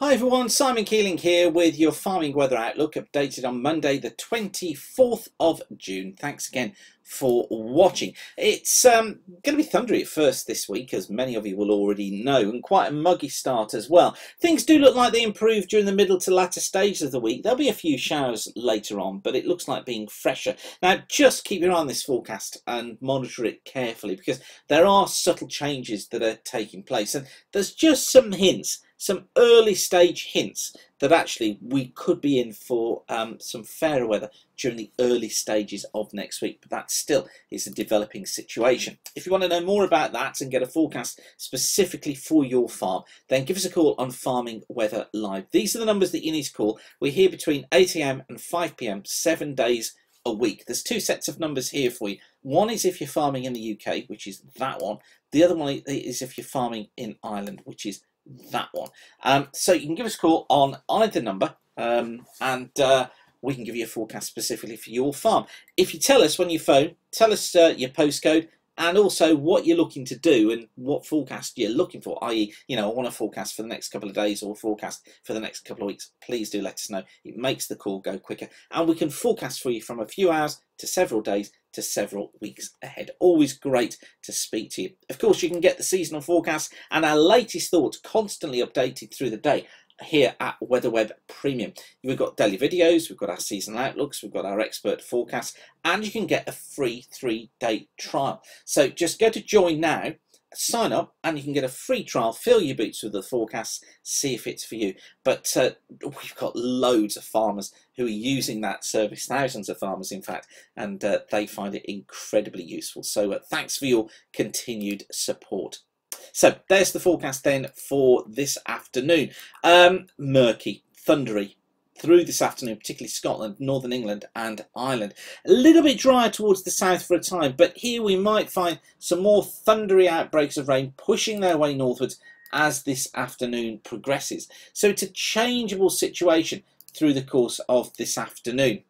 Hi everyone, Simon Keeling here with your farming weather outlook updated on Monday the 24th of June. Thanks again for watching. It's um, going to be thundery at first this week as many of you will already know and quite a muggy start as well. Things do look like they improve during the middle to latter stages of the week. There'll be a few showers later on but it looks like being fresher. Now just keep your eye on this forecast and monitor it carefully because there are subtle changes that are taking place and there's just some hints some early stage hints that actually we could be in for um, some fairer weather during the early stages of next week, but that still is a developing situation. If you want to know more about that and get a forecast specifically for your farm, then give us a call on Farming Weather Live. These are the numbers that you need to call. We're here between 8am and 5pm, seven days a week. There's two sets of numbers here for you. One is if you're farming in the UK, which is that one. The other one is if you're farming in Ireland, which is that one. Um, so you can give us a call on either number um, and uh, we can give you a forecast specifically for your farm. If you tell us when you phone, tell us uh, your postcode and also what you're looking to do and what forecast you're looking for, i.e., you know, I want a forecast for the next couple of days or a forecast for the next couple of weeks, please do let us know. It makes the call go quicker and we can forecast for you from a few hours to several days to several weeks ahead. Always great to speak to you. Of course, you can get the seasonal forecast and our latest thoughts constantly updated through the day here at WeatherWeb Premium. We've got daily videos, we've got our seasonal outlooks, we've got our expert forecasts, and you can get a free three-day trial. So just go to join now, sign up, and you can get a free trial, fill your boots with the forecasts, see if it's for you. But uh, we've got loads of farmers who are using that service, thousands of farmers in fact, and uh, they find it incredibly useful. So uh, thanks for your continued support. So there's the forecast then for this afternoon. Um, murky, thundery, through this afternoon, particularly Scotland, Northern England and Ireland. A little bit drier towards the south for a time, but here we might find some more thundery outbreaks of rain pushing their way northwards as this afternoon progresses. So it's a changeable situation through the course of this afternoon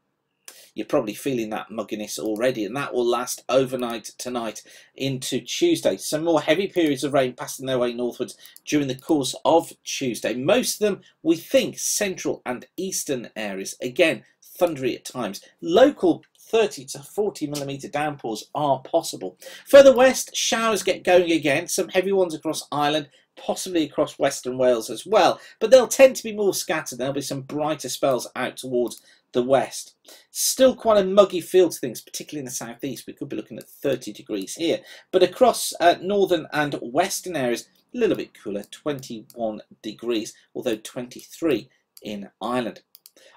you're probably feeling that mugginess already, and that will last overnight tonight into Tuesday. Some more heavy periods of rain passing their way northwards during the course of Tuesday. Most of them, we think, central and eastern areas. Again, thundery at times. Local 30 to 40 millimetre downpours are possible. Further west, showers get going again, some heavy ones across Ireland, possibly across western Wales as well, but they'll tend to be more scattered. There'll be some brighter spells out towards the west. Still quite a muggy feel to things, particularly in the southeast. We could be looking at 30 degrees here. But across uh, northern and western areas, a little bit cooler, 21 degrees, although 23 in Ireland.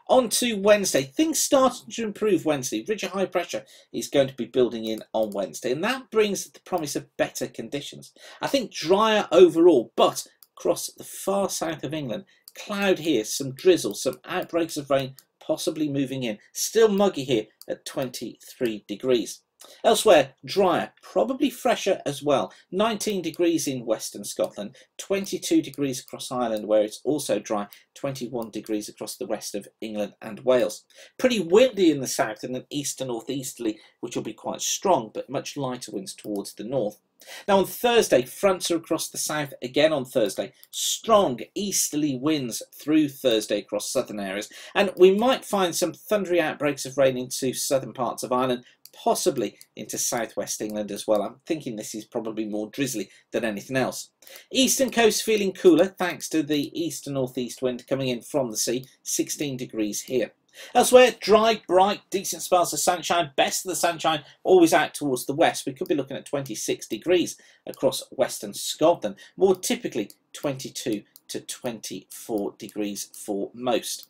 On to Wednesday. Things starting to improve Wednesday. Ridge of high pressure is going to be building in on Wednesday, and that brings the promise of better conditions. I think drier overall, but across the far south of England, cloud here, some drizzle, some outbreaks of rain possibly moving in. Still muggy here at 23 degrees. Elsewhere, drier, probably fresher as well. 19 degrees in western Scotland, 22 degrees across Ireland where it's also dry, 21 degrees across the rest of England and Wales. Pretty windy in the south and an east and northeasterly, which will be quite strong, but much lighter winds towards the north. Now on Thursday, fronts are across the south again on Thursday. Strong easterly winds through Thursday across southern areas. And we might find some thundery outbreaks of rain into southern parts of Ireland, possibly into southwest England as well. I'm thinking this is probably more drizzly than anything else. Eastern coast feeling cooler thanks to the east and northeast wind coming in from the sea, 16 degrees here. Elsewhere, dry, bright, decent spells of sunshine. Best of the sunshine always out towards the west. We could be looking at 26 degrees across western Scotland. More typically 22 to 24 degrees for most.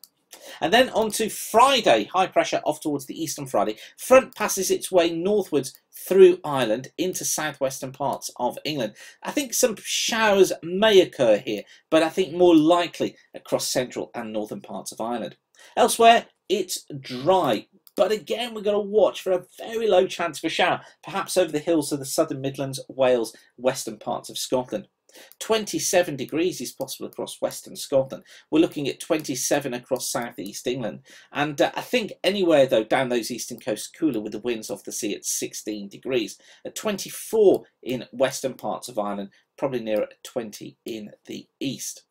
And then on to Friday, high pressure off towards the eastern Friday. Front passes its way northwards through Ireland into southwestern parts of England. I think some showers may occur here, but I think more likely across central and northern parts of Ireland. Elsewhere, it's dry. But again, we've got to watch for a very low chance for shower, perhaps over the hills of the southern Midlands, Wales, western parts of Scotland. 27 degrees is possible across western Scotland. We're looking at 27 across southeast England. And uh, I think anywhere, though, down those eastern coasts, cooler with the winds off the sea at 16 degrees. At 24 in western parts of Ireland, probably nearer 20 in the east.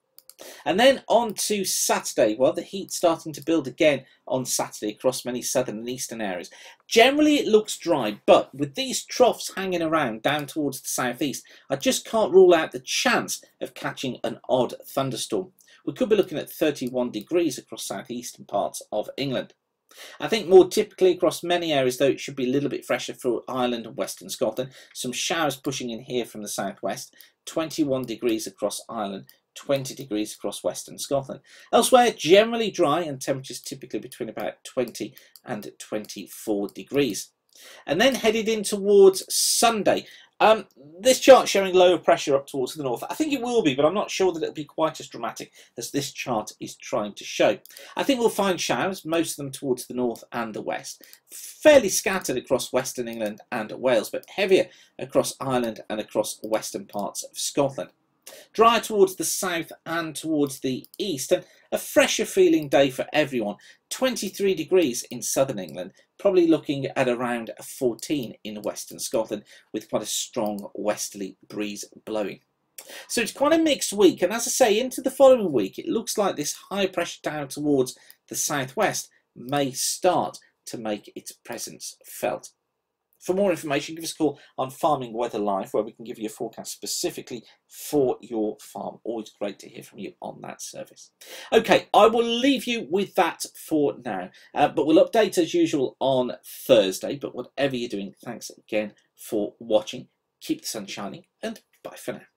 And then on to Saturday. Well, the heat starting to build again on Saturday across many southern and eastern areas. Generally, it looks dry, but with these troughs hanging around down towards the southeast, I just can't rule out the chance of catching an odd thunderstorm. We could be looking at 31 degrees across southeastern parts of England. I think more typically across many areas though it should be a little bit fresher for Ireland and Western Scotland. Some showers pushing in here from the southwest, 21 degrees across Ireland, 20 degrees across western Scotland. Elsewhere, generally dry and temperatures typically between about 20 and 24 degrees. And then headed in towards Sunday. Um, this chart showing lower pressure up towards the north. I think it will be, but I'm not sure that it'll be quite as dramatic as this chart is trying to show. I think we'll find showers, most of them towards the north and the west. Fairly scattered across western England and Wales, but heavier across Ireland and across western parts of Scotland. Drier towards the south and towards the east, and a fresher feeling day for everyone. 23 degrees in southern England, probably looking at around 14 in western Scotland, with quite a strong westerly breeze blowing. So it's quite a mixed week, and as I say, into the following week, it looks like this high pressure down towards the southwest may start to make its presence felt. For more information, give us a call on Farming Weather Live, where we can give you a forecast specifically for your farm. Always great to hear from you on that service. Okay, I will leave you with that for now, uh, but we'll update as usual on Thursday. But whatever you're doing, thanks again for watching. Keep the sun shining, and bye for now.